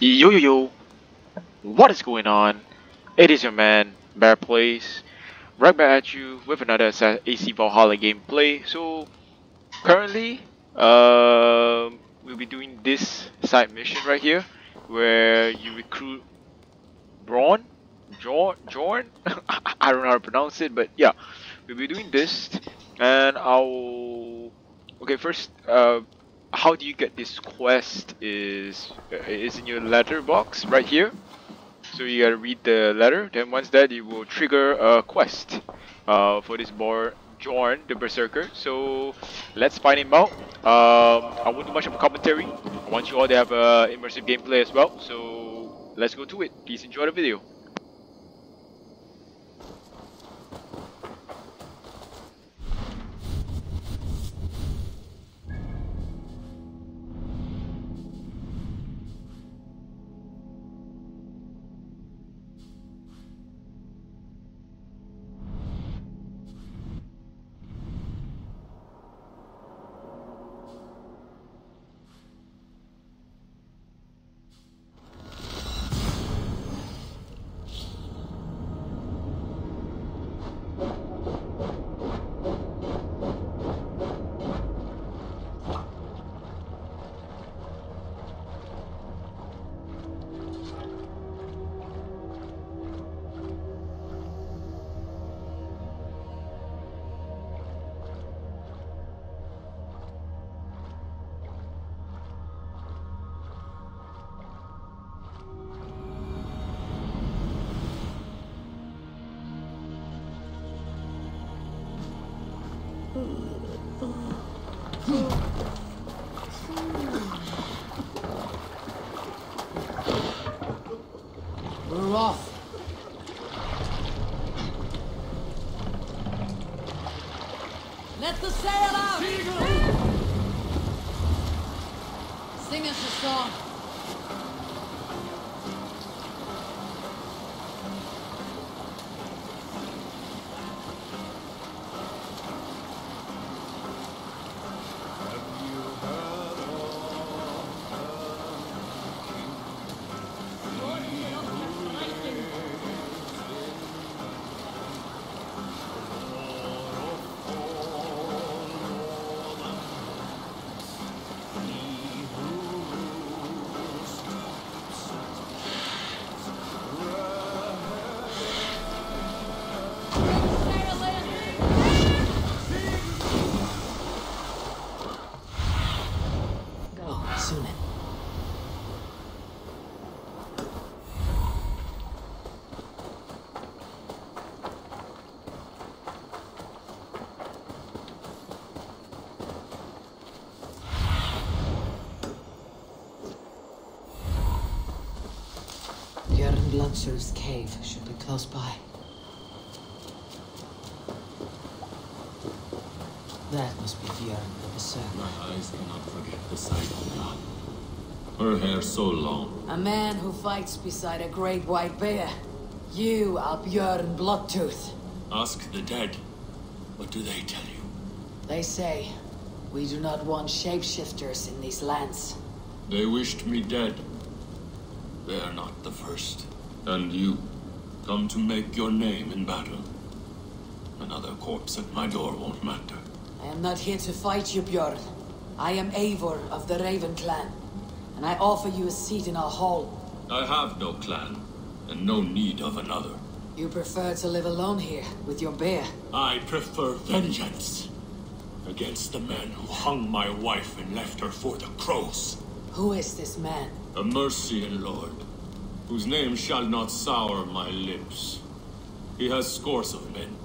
Yo yo yo, what is going on? It is your man, Bear Plays, right back at you with another AC Valhalla gameplay. So, currently, um, we'll be doing this side mission right here, where you recruit Braun, Jorn, Jorn. I don't know how to pronounce it, but yeah, we'll be doing this, and I'll. Okay, first, uh, how do you get this quest is uh, is in your letter box right here. So you gotta read the letter. Then once that it will trigger a quest uh, for this boy Jorn the berserker. So let's find him out. Um, I won't do much of a commentary. I want you all to have a immersive gameplay as well. So let's go to it. Please enjoy the video Let the sail out! Sing us a song. Bloodsuit's cave should be close by. That must be Björn the Berserker. My eyes cannot forget the sight of God. Her hair so long. A man who fights beside a great white bear. You are Björn Bloodtooth. Ask the dead. What do they tell you? They say, we do not want shapeshifters in these lands. They wished me dead. They are not the first. And you, come to make your name in battle. Another corpse at my door won't matter. I am not here to fight you, Björn. I am Eivor of the Raven clan, and I offer you a seat in our hall. I have no clan, and no need of another. You prefer to live alone here with your bear. I prefer vengeance against the man who hung my wife and left her for the crows. Who is this man? A Mercian lord, whose name shall not sour my lips. He has scores of men,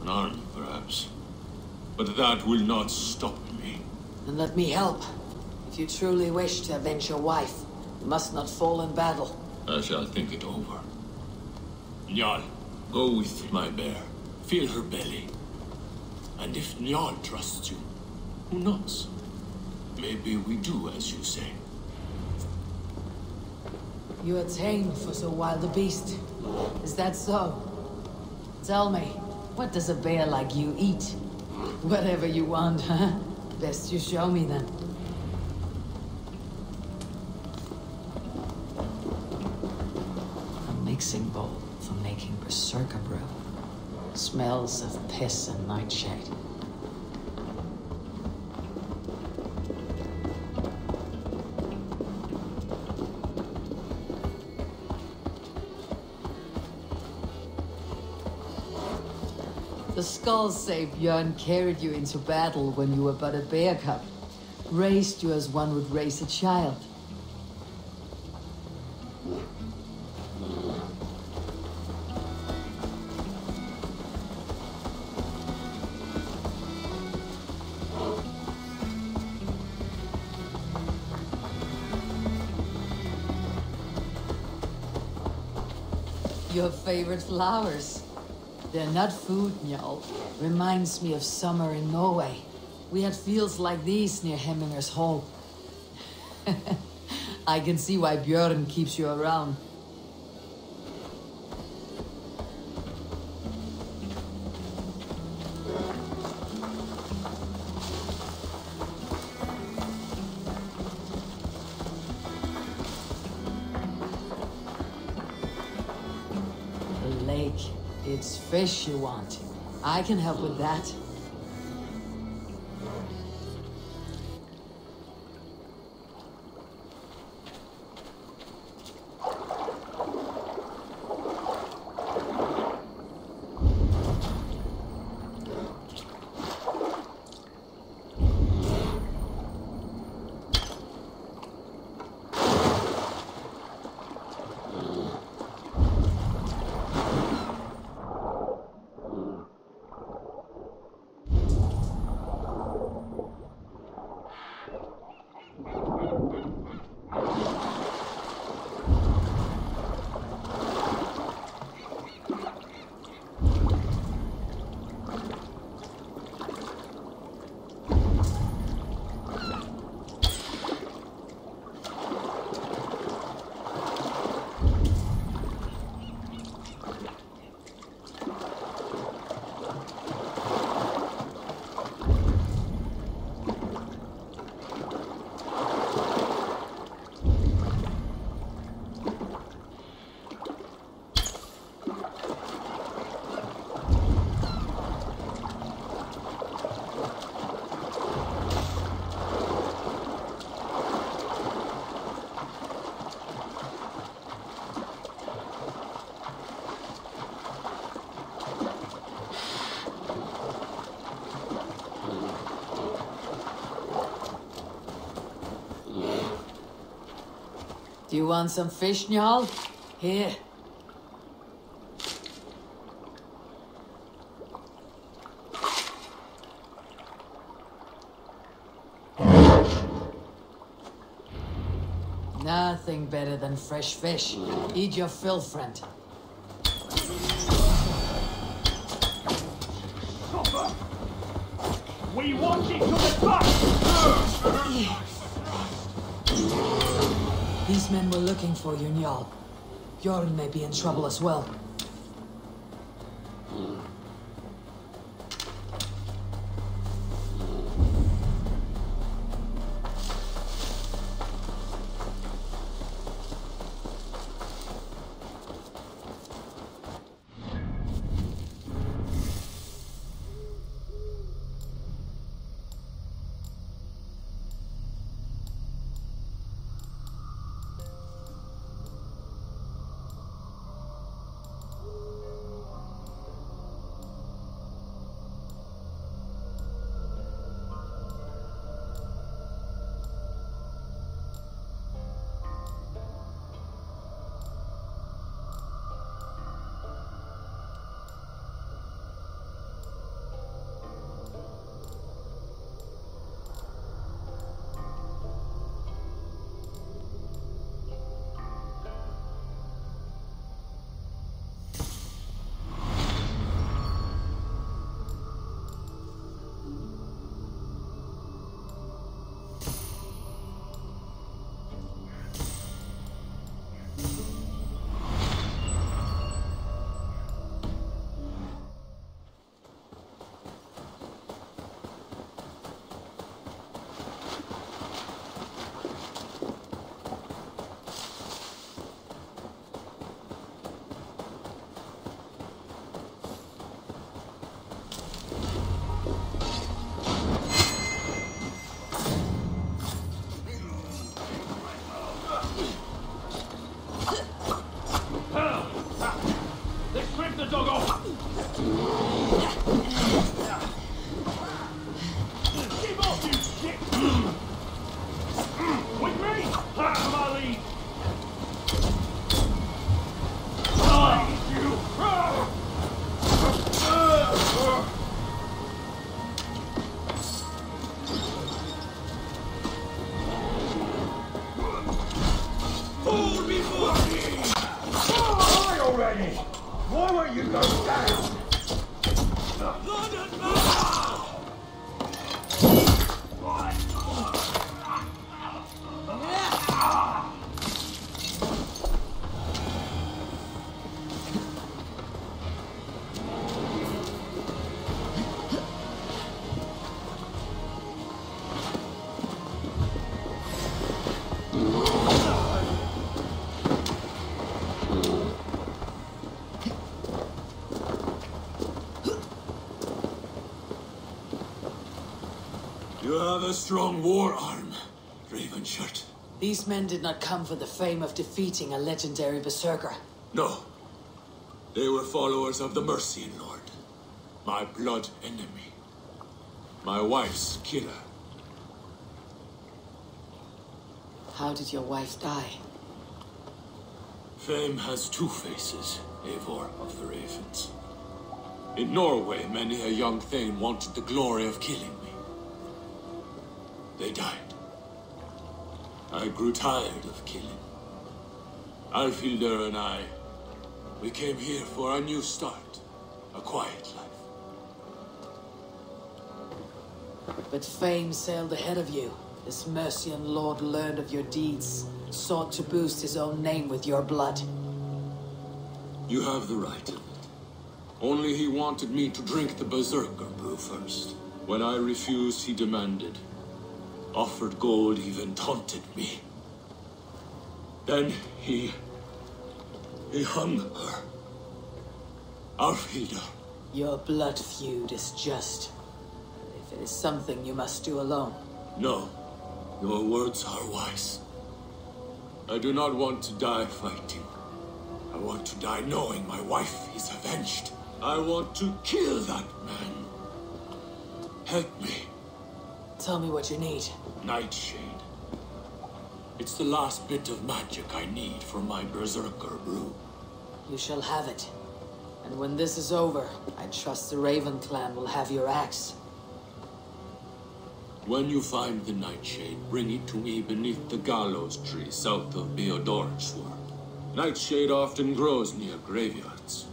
an army perhaps, but that will not stop me. And let me help. If you truly wish to avenge your wife, you must not fall in battle. I shall think it over. Njal, go with my bear, feel her belly. And if Njal trusts you, who knows? Maybe we do as you say. You are tame for so wild a beast. Is that so? Tell me, what does a bear like you eat? Whatever you want, huh? Best you show me then. A mixing bowl for making berserker brew. Smells of piss and nightshade. The skulls say Björn carried you into battle when you were but a bear cub. Raised you as one would raise a child. Your favorite flowers. They're not food, Njal. Reminds me of summer in Norway. We had fields like these near Hemminger's Hall. I can see why Björn keeps you around. The lake. It's fish you want. I can help with that. Do you want some fish, Njal? Here. Nothing better than fresh fish. Eat your fill, friend. We want it to the top! These men were looking for you, Njal. Bjorn may be in trouble as well. A strong war arm, Ravenshirt. These men did not come for the fame of defeating a legendary berserker. No. They were followers of the Mercian Lord. My blood enemy. My wife's killer. How did your wife die? Fame has two faces, Eivor of the Ravens. In Norway, many a young Thane wanted the glory of killing. They died. I grew tired of killing. Alfhildr and I, we came here for a new start. A quiet life. But fame sailed ahead of you. This Mercian lord learned of your deeds, sought to boost his own name with your blood. You have the right of it. Only he wanted me to drink the Berserker brew first. When I refused, he demanded. Offered gold, even taunted me. Then he... He hung her. Alfhilda. Your blood feud is just. If it is something you must do alone. No. Your words are wise. I do not want to die fighting. I want to die knowing my wife is avenged. I want to kill that man. Help me, Tell me what you need. Nightshade. It's the last bit of magic I need for my Berserker brew. You shall have it. And when this is over, I trust the Raven clan will have your axe. When you find the Nightshade, bring it to me beneath the gallows tree south of Beodericsworth. Nightshade often grows near graveyards,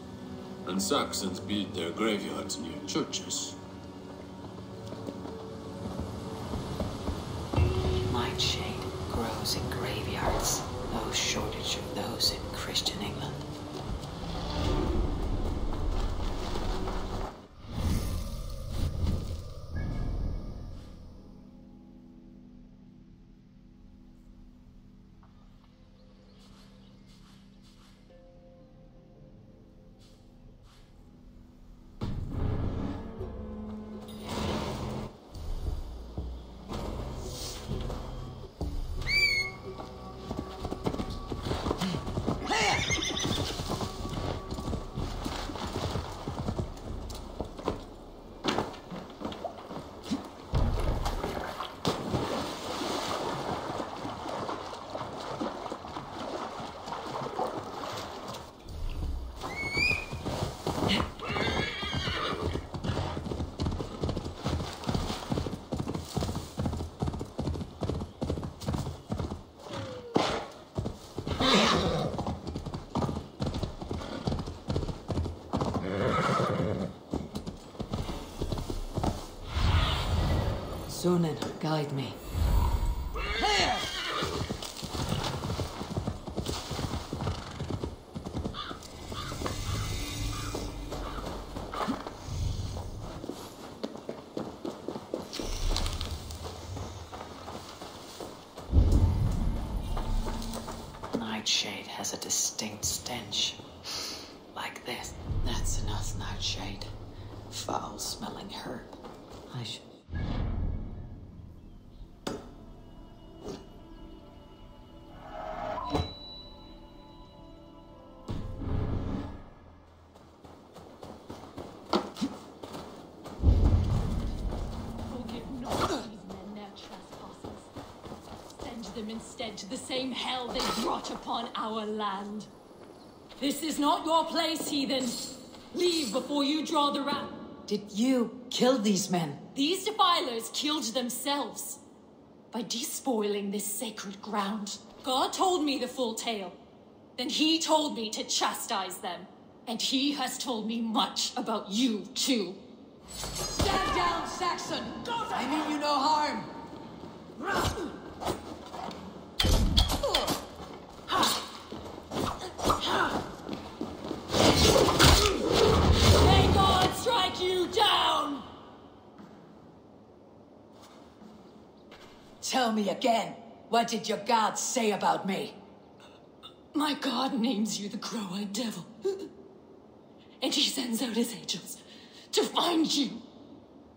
and Saxons build their graveyards near churches. No oh, shortage of those in Christian England. Sunan, guide me. To the same hell they brought upon our land. This is not your place, heathen. Leave before you draw the wrath. Did you kill these men? These defilers killed themselves by despoiling this sacred ground. God told me the full tale. Then he told me to chastise them. And he has told me much about you, too. Stand down, Saxon! I mean you no harm! May God strike you down! Tell me again, what did your god say about me? My God names you the Crow-Eyed Devil. and he sends out his angels to find you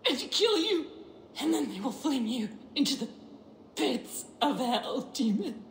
and to kill you. And then they will fling you into the pits of hell, demon.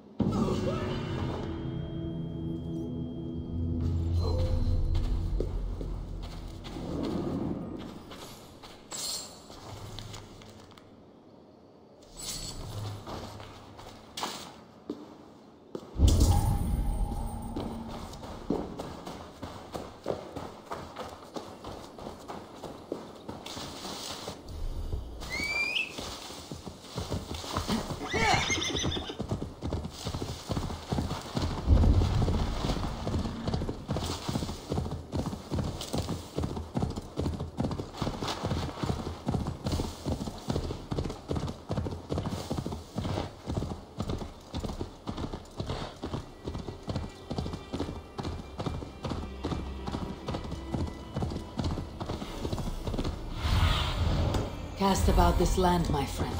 Cast about this land, my friend.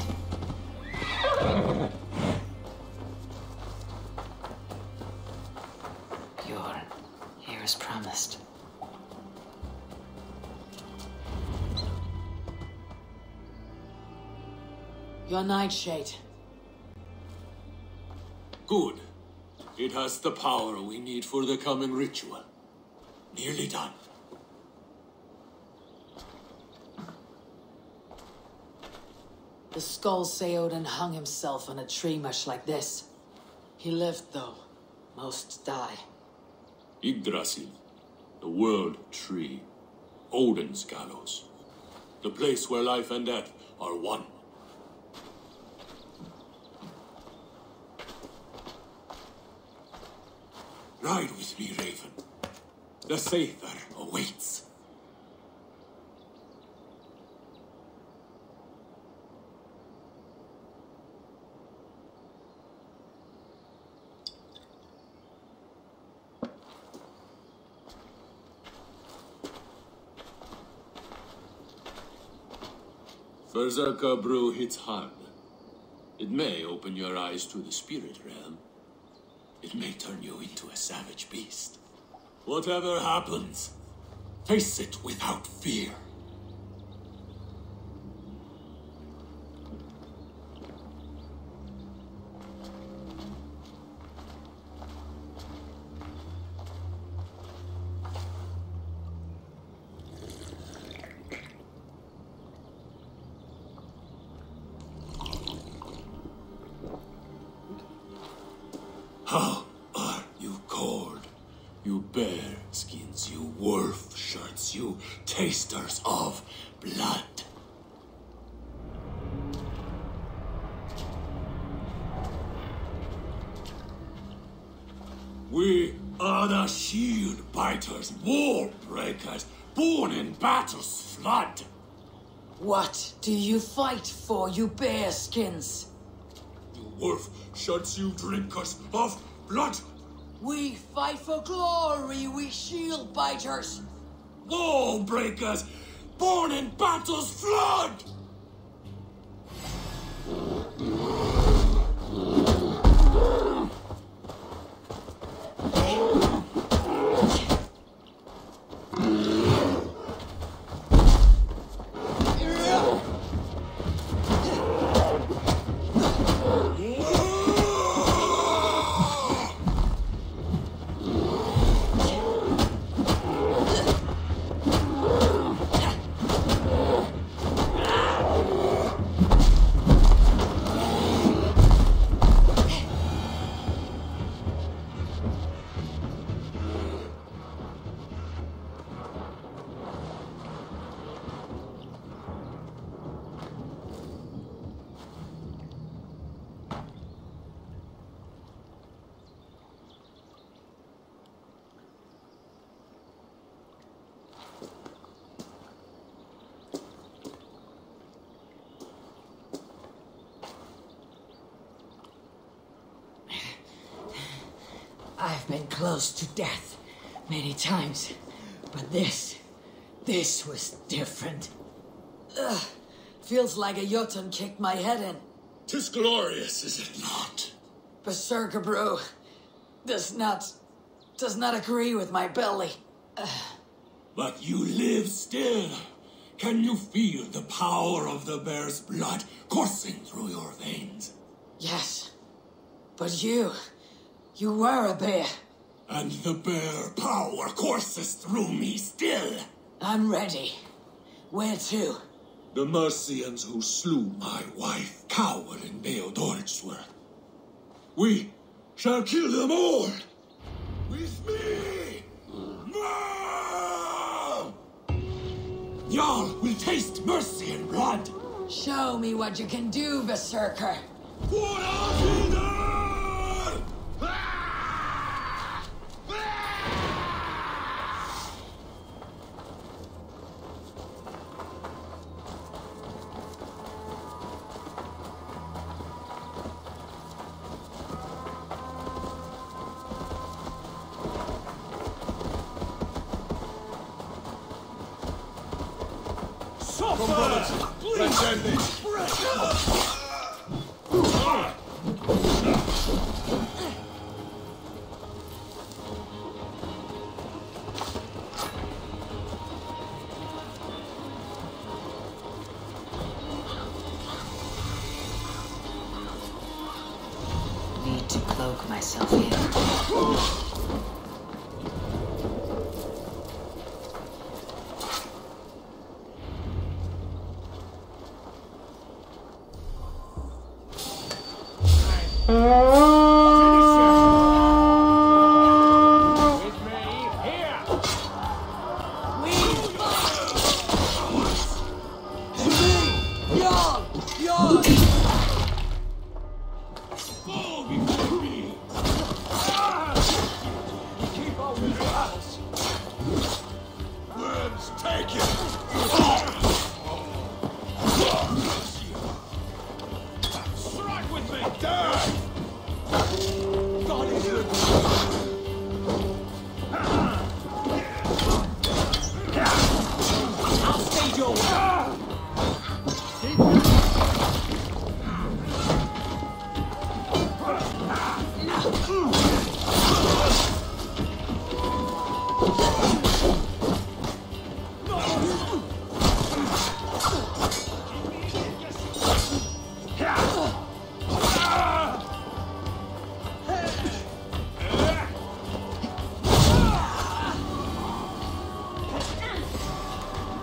You're here as promised. Your nightshade. Good. It has the power we need for the coming ritual. Nearly done. The skull say Odin hung himself on a tree much like this. He lived, though. Most die. Yggdrasil, the world tree, Odin's gallows, the place where life and death are one. Ride with me, Raven. The Sather awaits. Berserker brew hits hard. It may open your eyes to the spirit realm. It may turn you into a savage beast. Whatever happens, face it without fear. How are you cold? You bear skins, you wolf shirts, you tasters of blood. We are the biters, wall breakers, born in battle's flood. What do you fight for, you bearskins? You wolf shirts, you drinkers of blood. We fight for glory, we shield biters. War breakers, born in battle's flood. Been close to death many times, but this, this was different. Ugh, feels like a Jotun kicked my head in. Tis glorious, is it not? Berserker Brew does not, does not agree with my belly. Ugh. But you live still. Can you feel the power of the bear's blood coursing through your veins? Yes, but you, you were a bear. And the bear power courses through me still. I'm ready. Where to? The Mercians who slew my wife cowered in Beodericsworth. We shall kill them all. With me! No! Y'all will taste mercy and blood. Show me what you can do, Berserker. What have you done? Ah! Ah! Let's end this.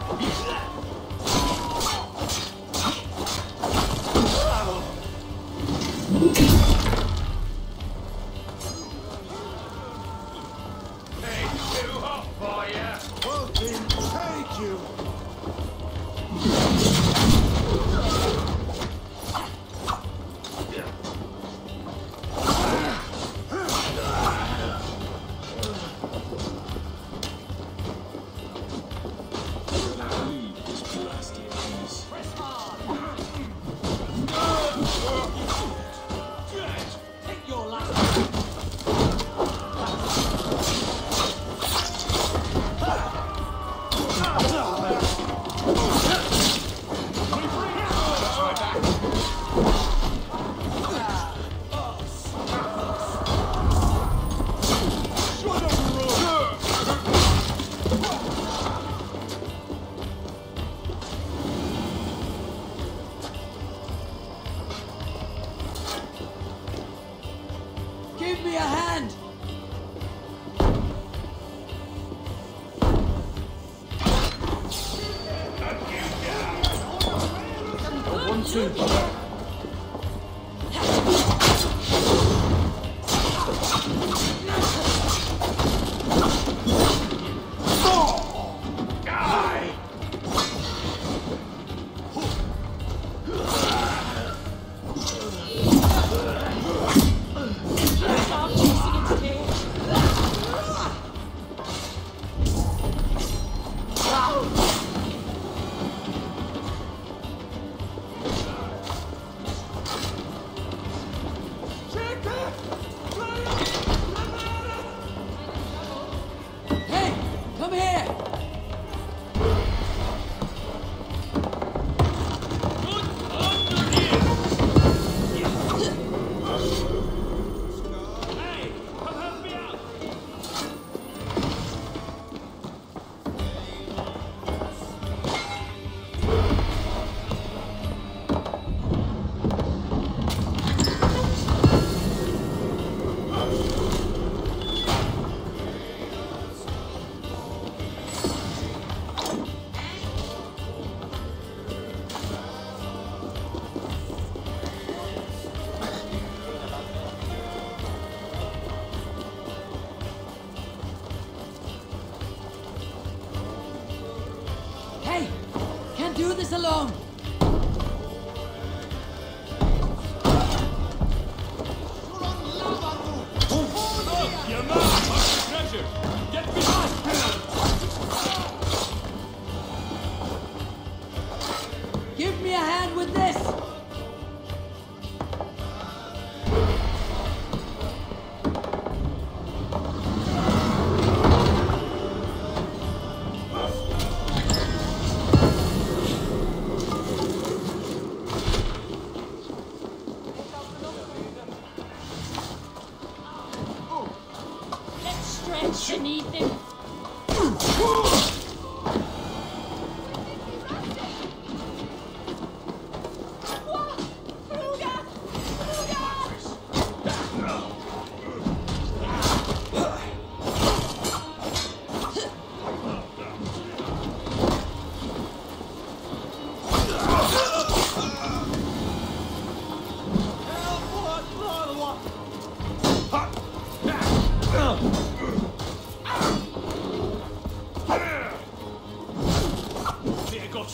Yeah!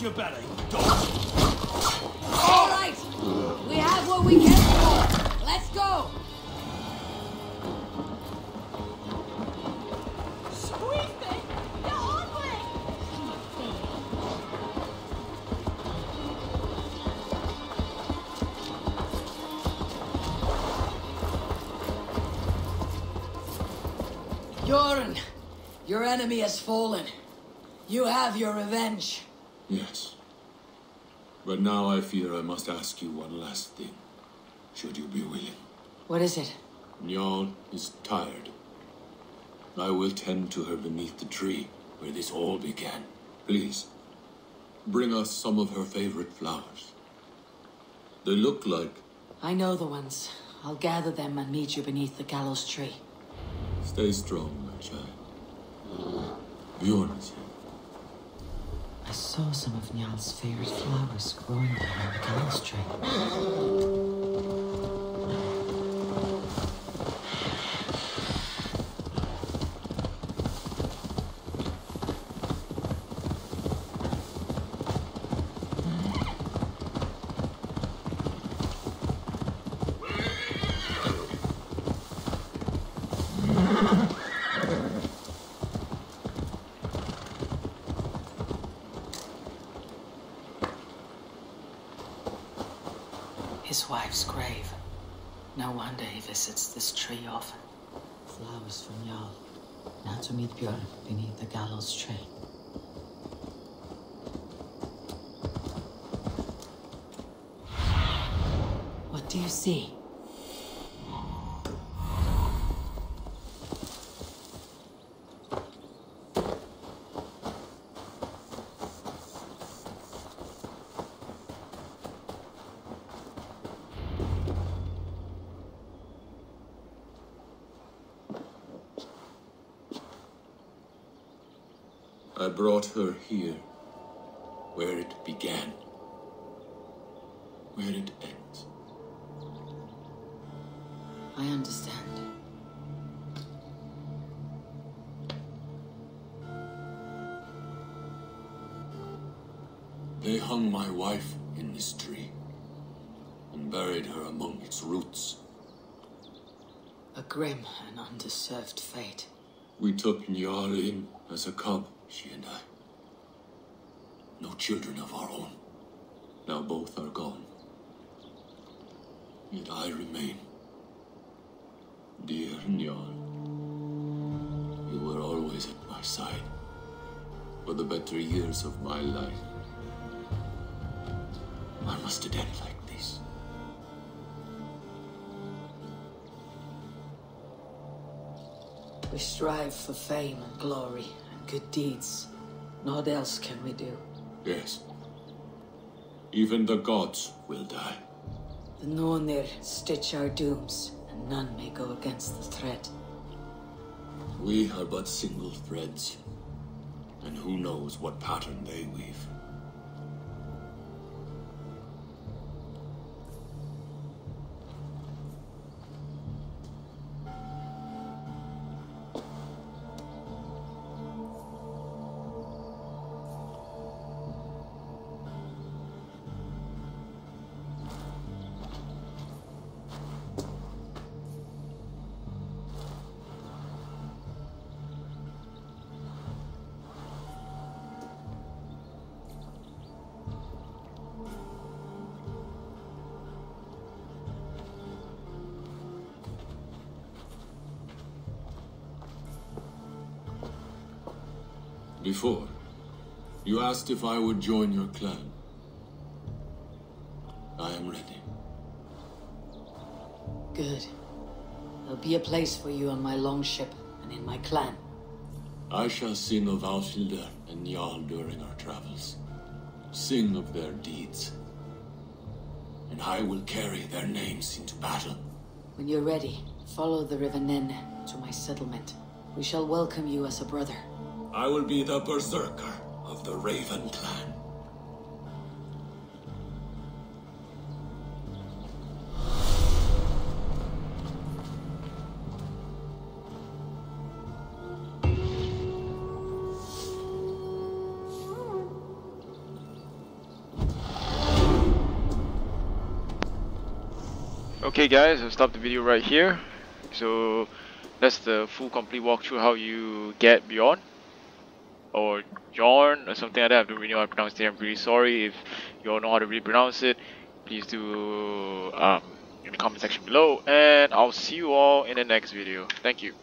your belly, dog. All right. We have what we came for. Let's go. Squeeze me! Get on me! Yoren, your enemy has fallen. You have your revenge. Yes. But now I fear I must ask you one last thing. Should you be willing? What is it? Njal is tired. I will tend to her beneath the tree where this all began. Please, bring us some of her favorite flowers. They look like I know the ones. I'll gather them and meet you beneath the gallows tree. Stay strong, my child. Bjorn is here. I saw some of Njal's favorite flowers growing on the gallows tree. Wife's grave. No wonder he visits this tree often. Flowers from Jarl. Now to meet Björn beneath the gallows tree. What do you see? I brought her here, where it began, where it ends. I understand. They hung my wife in this tree and buried her among its roots. A grim and undeserved fate. We took Njal in as a cub, she and I. No children of our own. Now both are gone. Yet I remain. Dear Njal, you were always at my side for the better years of my life. Why must it end like this? We strive for fame and glory and good deeds. Naught else can we do. Yes. Even the gods will die. The Nornir stitch our dooms, and none may go against the threat. We are but single threads. And who knows what pattern they weave. Asked if I would join your clan. I am ready. Good. There'll be a place for you on my longship and in my clan. I shall sing of Alfhilder and Njal during our travels. Sing of their deeds. And I will carry their names into battle. When you're ready, follow the River Nen to my settlement. We shall welcome you as a brother. I will be the berserker of the Raven clan. Okay guys, I'll stop the video right here. So that's the full complete walkthrough how you get Bjorn or Jorn or something like that. I don't really know how to pronounce it. I'm really sorry if you all know how to really pronounce it. Please do um, in the comment section below and I'll see you all in the next video. Thank you.